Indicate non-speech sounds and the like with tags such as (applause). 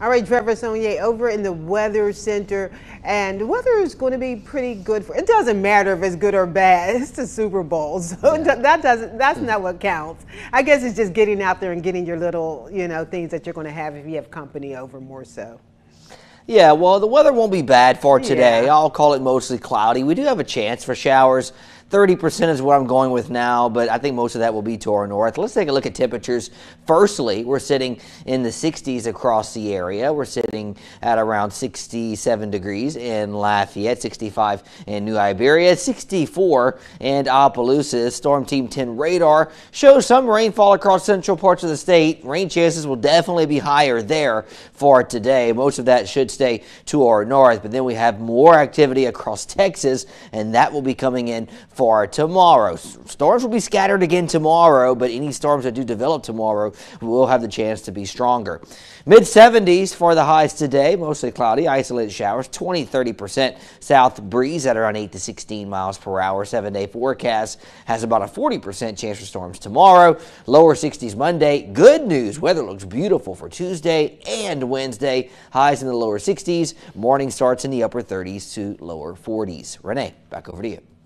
All right, Trevor Sonier over in the Weather Center, and the weather is going to be pretty good for. It doesn't matter if it's good or bad. (laughs) It's the Super Bowl, so yeah. (laughs) that doesn't. That's not what counts. I guess it's just getting out there and getting your little, you know, things that you're going to have if you have company over more so. Yeah, well, the weather won't be bad for today. Yeah. I'll call it mostly cloudy. We do have a chance for showers 30% is what I'm going with now, but I think most of that will be to our north. Let's take a look at temperatures. Firstly, we're sitting in the 60s across the area. We're sitting at around 67 degrees in Lafayette, 65 in New Iberia, 64 in Opelousas. Storm Team 10 radar shows some rainfall across central parts of the state. Rain chances will definitely be higher there for today. Most of that should stay to our north, but then we have more activity across Texas, and that will be coming in for tomorrow. Storms will be scattered again tomorrow, but any storms that do develop tomorrow will have the chance to be stronger. Mid 70s for the highs today, mostly cloudy, isolated showers, 20 30% south breeze at around 8 to 16 miles per hour. Seven day forecast has about a 40% chance for storms tomorrow. Lower 60s Monday. Good news, weather looks beautiful for Tuesday and Wednesday. Highs in the lower 60s. Morning starts in the upper 30s to lower 40s. Renee, back over to you.